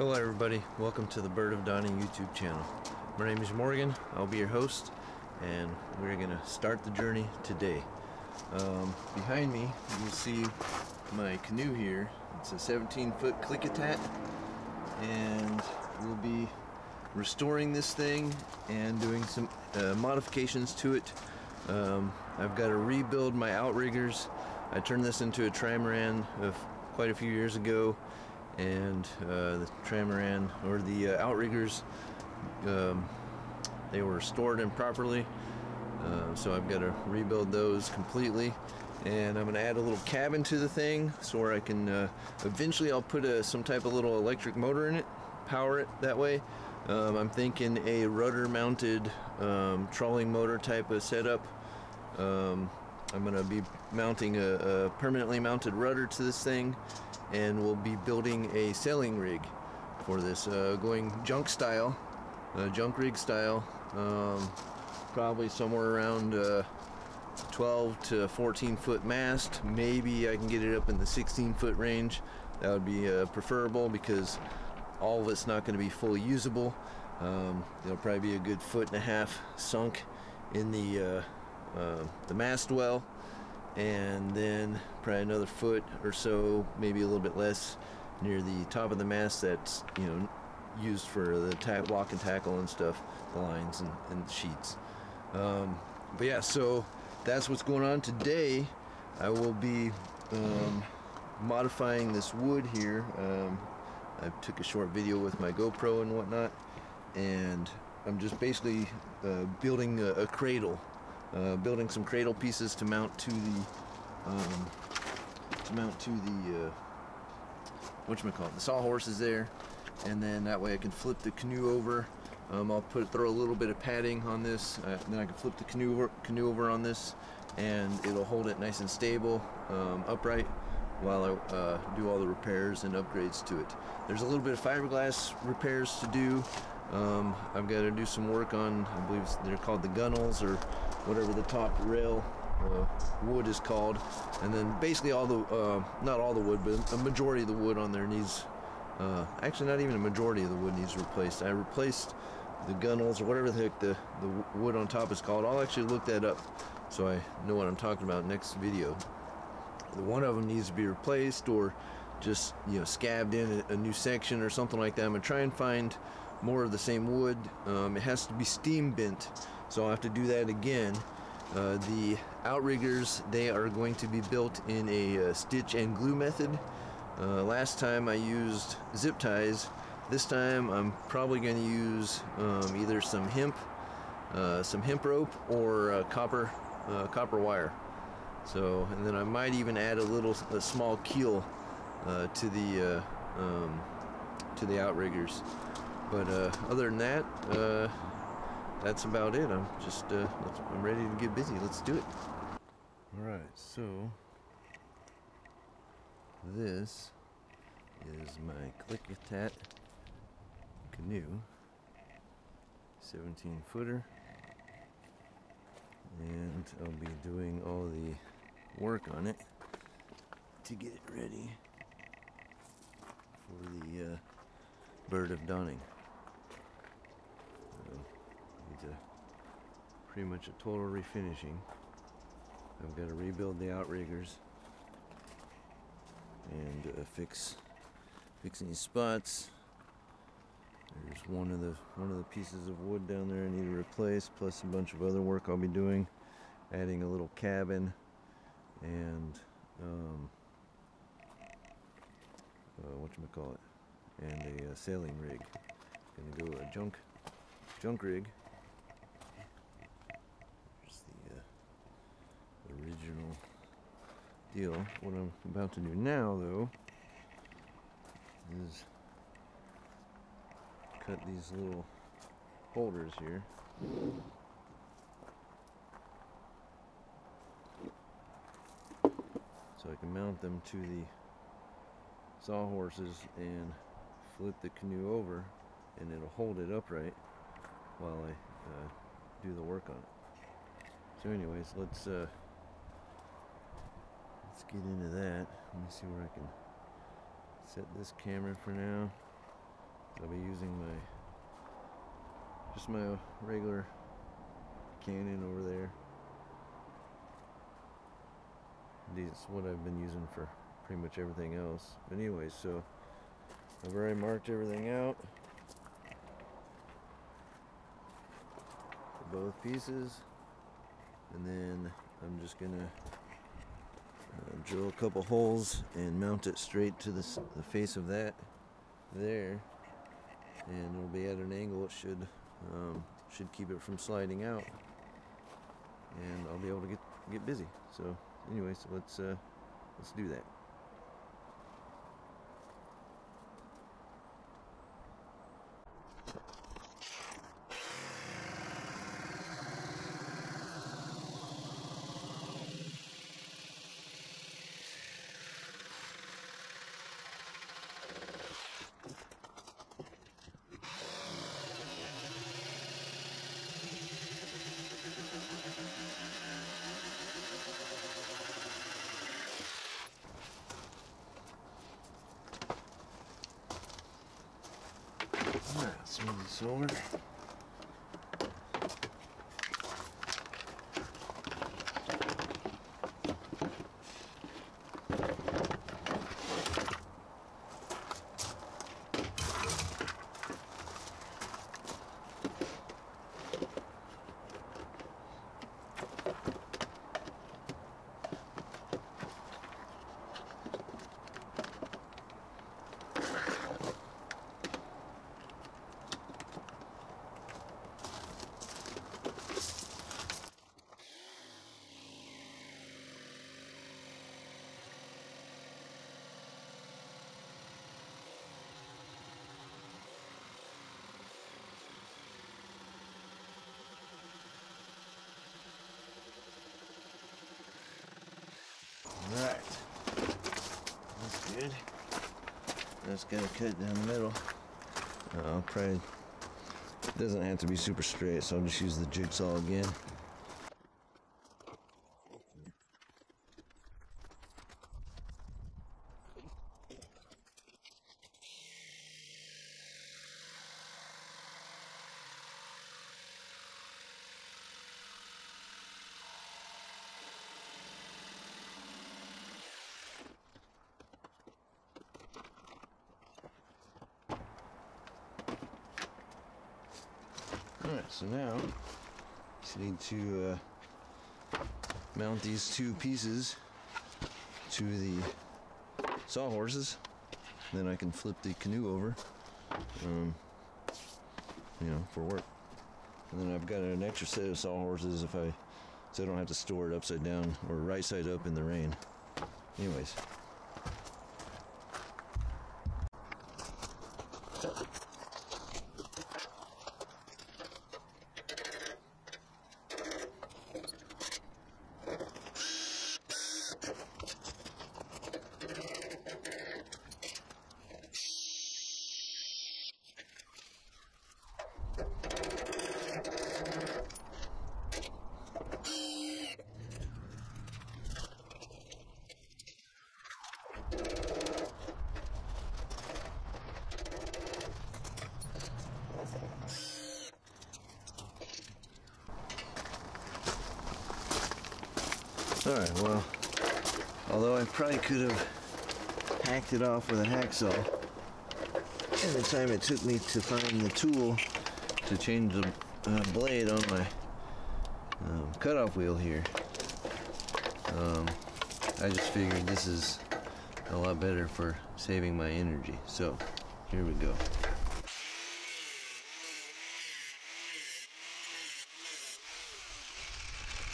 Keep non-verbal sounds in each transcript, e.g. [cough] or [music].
Hello everybody, welcome to the Bird of Dawning YouTube channel. My name is Morgan, I'll be your host, and we're to start the journey today. Um, behind me, you'll see my canoe here. It's a 17 foot Klickitat, and we'll be restoring this thing and doing some uh, modifications to it. Um, I've got to rebuild my outriggers. I turned this into a trimaran of quite a few years ago and uh, the trimaran or the uh, outriggers um, they were stored improperly. Uh, so I've got to rebuild those completely. And I'm gonna add a little cabin to the thing so I can uh, eventually I'll put a, some type of little electric motor in it power it that way. Um, I'm thinking a rudder mounted um, trolling motor type of setup. Um, I'm gonna be mounting a, a permanently mounted rudder to this thing and we'll be building a sailing rig for this uh, going junk style uh, junk rig style um, probably somewhere around uh, 12 to 14 foot mast. Maybe I can get it up in the 16 foot range. That would be uh, preferable because all of it's not going to be fully usable. Um, it'll probably be a good foot and a half sunk in the uh, uh, the mast well and then probably another foot or so, maybe a little bit less, near the top of the mast that's you know used for the ta- walk and tackle and stuff, the lines and, and sheets. Um, but yeah, so that's what's going on today. I will be um, modifying this wood here. Um, I took a short video with my GoPro and whatnot, and I'm just basically uh, building a, a cradle uh, building some cradle pieces to mount to the um, to mount to the uh, what you call it the sawhorses there and then that way I can flip the canoe over um, I'll put throw a little bit of padding on this uh, then I can flip the canoe over, canoe over on this and it'll hold it nice and stable um, upright while I uh, do all the repairs and upgrades to it. There's a little bit of fiberglass repairs to do. Um, I've got to do some work on, I believe they're called the gunnels or whatever the top rail uh, wood is called. And then basically all the uh, not all the wood but a majority of the wood on there needs uh, actually not even a majority of the wood needs replaced. I replaced the gunnels or whatever the heck the, the wood on top is called. I'll actually look that up so I know what I'm talking about next video. One of them needs to be replaced or just you know scabbed in a, a new section or something like that. I'm gonna try and find more of the same wood um, it has to be steam bent so I'll have to do that again. Uh, the outriggers, they are going to be built in a uh, stitch and glue method. Uh, last time I used zip ties. This time I'm probably going to use um, either some hemp, uh, some hemp rope, or uh, copper, uh, copper wire. So, and then I might even add a little, a small keel to the um, to the outriggers. But other than that, that's about it. I'm just, uh, I'm ready to get busy. Let's do it. All right, so this is my Klickitat canoe, 17 footer, and I'll be doing all the work on it to get it ready for the uh, Bird of Dawning needs a pretty much a total refinishing. I've got to rebuild the outriggers and uh, fix fix any spots. There's one of the one of the pieces of wood down there I need to replace, plus a bunch of other work I'll be doing, adding a little cabin and um, uh, what you call it, and a uh, sailing rig. Gonna go a junk junk rig original deal. What I'm about to do now, though, is cut these little holders here. So I can mount them to the sawhorses and flip the canoe over and it'll hold it upright while I uh, do the work on it. So anyways, let's uh, let's get into that. Let me see where I can set this camera for now. I'll be using my just my regular Canon over there. This is what I've been using for pretty much everything else. But anyway, so I've already marked everything out both pieces, and then I'm just gonna uh, drill a couple holes and mount it straight to the, the face of that there. And it'll be at an angle it should um, should keep it from sliding out. And I'll be able to get get busy. So anyway so let's uh, let's do that Smooth this over. Alright. That's good. That's gonna cut down the middle. Uh, I'll probably it doesn't have to be super straight, so I'll just use the jigsaw again. Alright, so now just need to uh, mount these two pieces to the sawhorses. Then I can flip the canoe over, um, you know, for work. And then I've got an extra set of sawhorses if I, so I don't have to store it upside down or right side up in the rain. Anyways. Alright, well, although I probably could have hacked it off with a hacksaw, and the time it took me to find the tool to change the uh, blade on my um, cutoff wheel here, um, I just figured this is a lot better for saving my energy. So, here we go.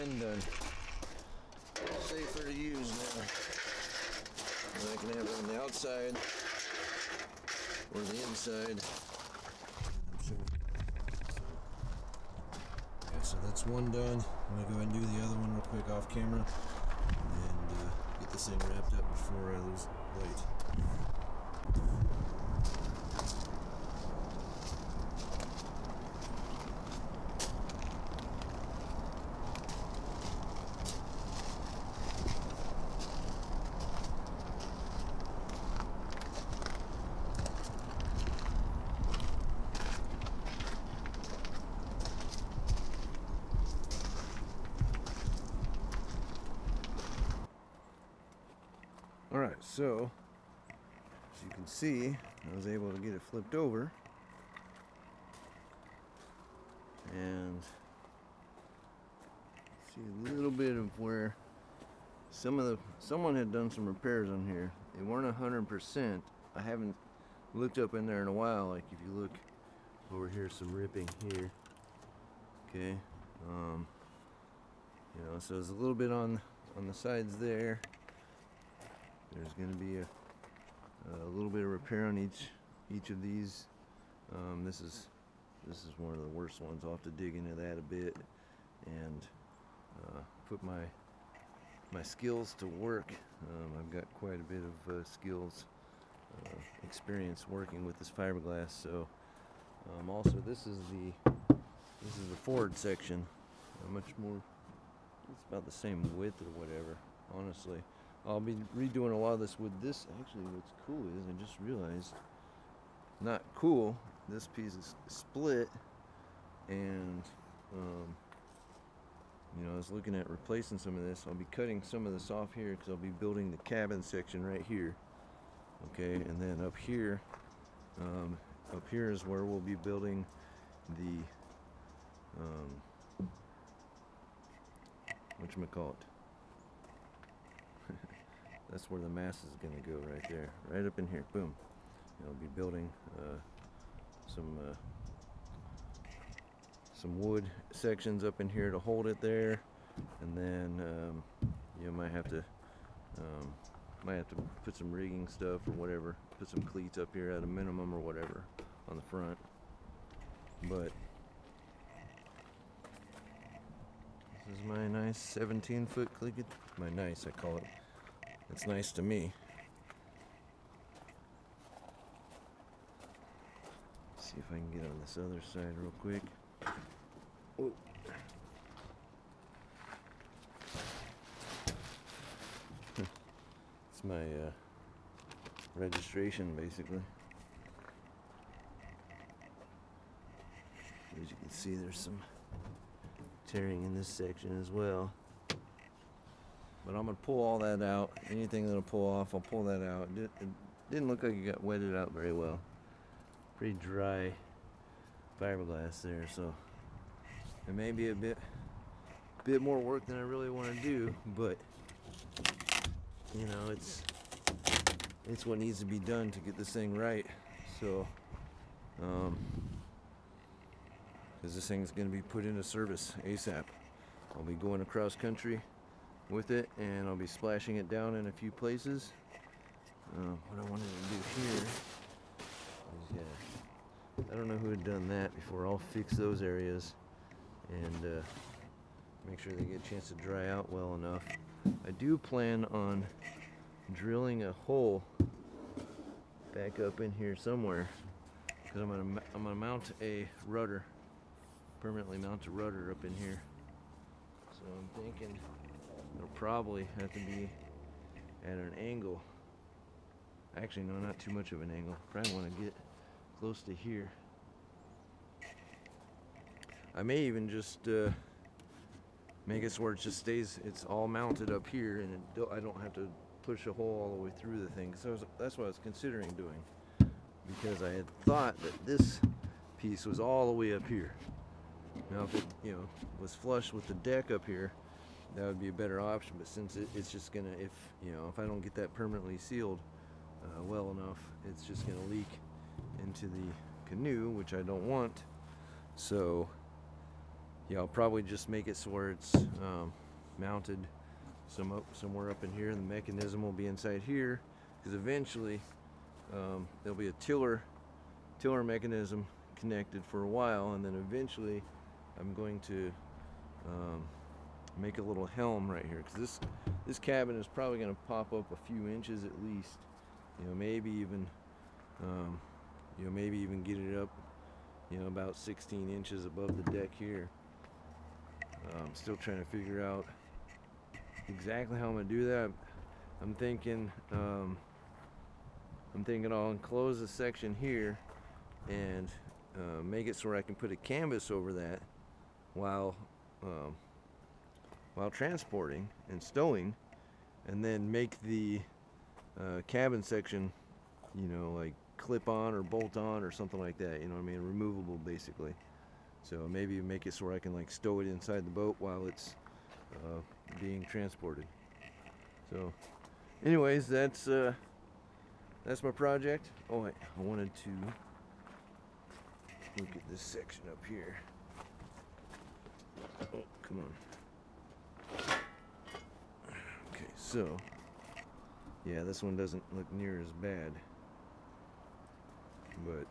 And done safer to use now. It on the outside or the inside. Okay, so that's one done. I'm gonna go ahead and do the other one real quick off camera and uh, get this thing wrapped up before I lose light. So, as you can see, I was able to get it flipped over. And see a little bit of where some of the someone had done some repairs on here. They weren't hundred percent. I haven't looked up in there in a while. Like if you look over here, some ripping here. Okay, um, you know, so there's a little bit on on the sides there. There's going to be a, a little bit of repair on each each of these. Um, this is this is one of the worst ones. I'll have to dig into that a bit and uh, put my my skills to work. Um, I've got quite a bit of uh, skills, uh, experience working with this fiberglass. So um, also this is the this is the forward section. How much more? It's about the same width or whatever. Honestly, I'll be redoing a lot of this with this. Actually, what's cool is I just realized, not cool. This piece is split, and um, you know, I was looking at replacing some of this. I'll be cutting some of this off here because I'll be building the cabin section right here. Okay, and then up here, um, up here is where we'll be building the, um, whatchamacallit. That's where the mass is going to go right there. Right up in here. Boom. I'll be building uh, some uh, some wood sections up in here to hold it there and then um, you might have to um, might have to put some rigging stuff or whatever put some cleats up here at a minimum or whatever on the front but this is my nice 17 foot click my nice I call it it's nice to me see if I can get on this other side real quick Oh. [laughs] it's my uh, registration basically. As you can see there's some tearing in this section as well. But I'm going to pull all that out. Anything that'll pull off, I'll pull that out. It, didn't look like it got wetted out very well. Pretty dry fiberglass there, so it may be a bit bit more work than I really want to do, but you know, it's it's what needs to be done to get this thing right. So, um, because this thing's going to be put into service ASAP. I'll be going across country with it, and I'll be splashing it down in a few places. Uh, what I wanted to do here is, yeah, I don't know who had done that before. I'll fix those areas and uh, make sure they get a chance to dry out well enough. I do plan on drilling a hole back up in here somewhere because I'm gonna I'm gonna mount a rudder, permanently mount a rudder up in here. So I'm thinking it'll probably have to be at an angle. Actually, no, not too much of an angle. Probably want to get close to here. I may even just uh, make it so where it just stays, it's all mounted up here and it, I don't have to push a hole all the way through the thing. So that's what I was considering doing because I had thought that this piece was all the way up here. Now if it, you know, was flush with the deck up here, that would be a better option. But since it, it's just gonna, if, you know, if I don't get that permanently sealed uh, well enough, it's just gonna leak into the canoe, which I don't want. So yeah, I'll probably just make it so where it's um, mounted some up, somewhere up in here and the mechanism will be inside here because eventually um, there'll be a tiller tiller mechanism connected for a while and then eventually I'm going to um, make a little helm right here because this this cabin is probably going to pop up a few inches at least you know maybe even um, you know maybe even get it up you know about 16 inches above the deck here I'm um, still trying to figure out exactly how I'm gonna do that. I'm thinking, um, I'm thinking I'll enclose a section here and uh, make it so I can put a canvas over that while um, while transporting and stowing, and then make the uh, cabin section, you know, like clip on or bolt on or something like that. You know what I mean? Removable basically. So maybe make it so I can like stow it inside the boat while it's uh, being transported. So, anyways, that's uh, that's my project. Oh, I, I wanted to look at this section up here. Oh, come on. Okay, so yeah, this one doesn't look near as bad, but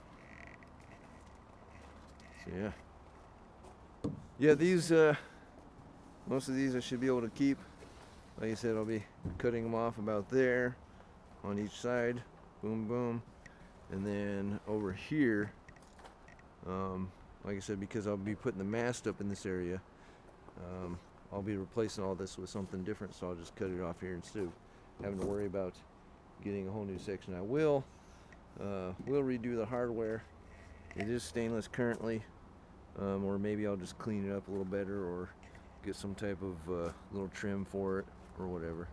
so yeah. Yeah, these, uh, most of these I should be able to keep. Like I said, I'll be cutting them off about there on each side. Boom, boom. And then over here, um, like I said, because I'll be putting the mast up in this area, um, I'll be replacing all this with something different. So I'll just cut it off here instead of having to worry about getting a whole new section. I will, uh, will redo the hardware. It is stainless currently um, or maybe I'll just clean it up a little better or get some type of uh, little trim for it or whatever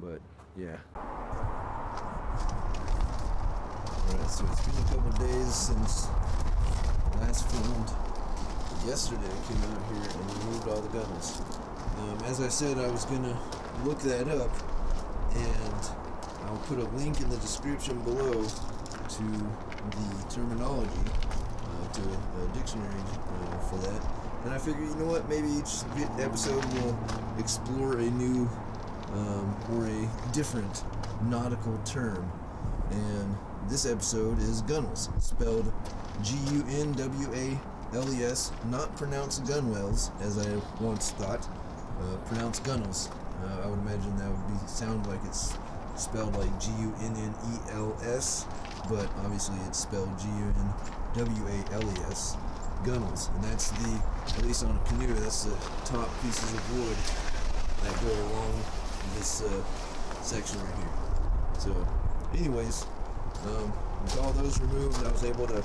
but yeah alright so it's been a couple days since last filmed yesterday came out here and removed all the gunnels um, as I said I was gonna look that up and I'll put a link in the description below to the terminology to a, a dictionary uh, for that. And I figured, you know what, maybe each episode will explore a new um, or a different nautical term. And this episode is gunnels, spelled G-U-N-W-A-L-E-S, not pronounced gunwales, as I once thought, uh, pronounced gunnels. Uh, I would imagine that would be sound like it's spelled like G-U-N-N-E-L-S, but obviously it's spelled G-U-N W-A-L-E-S, gunnels. And that's the, at least on a canoe, that's the top pieces of wood that go along this uh, section right here. So, anyways, um, with all those removed, I was able to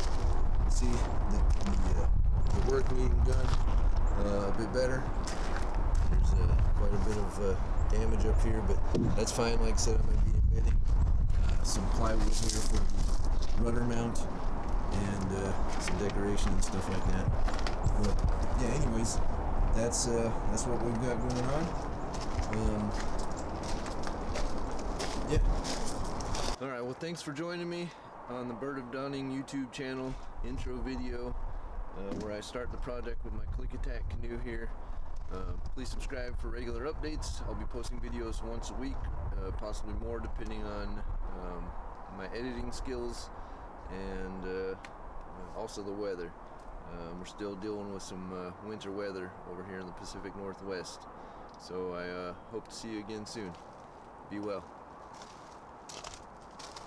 see the, the, uh, the work being done uh, a bit better. There's uh, quite a bit of uh, damage up here, but that's fine. Like I said, I'm going to be embedding uh, some plywood here for the rudder mount and uh, some decoration and stuff like that. But yeah, anyways, that's that's what we've got going on. Um, yeah. All right. Well, thanks for joining me on the Bird of Dawning YouTube channel intro video, uh, where I start the project with my Klickitat canoe here. Uh, please subscribe for regular updates. I'll be posting videos once a week, uh, possibly more depending on um, my editing skills and uh, also the weather. Um, we're still dealing with some uh, winter weather over here in the Pacific Northwest. So I uh, hope to see you again soon. Be well.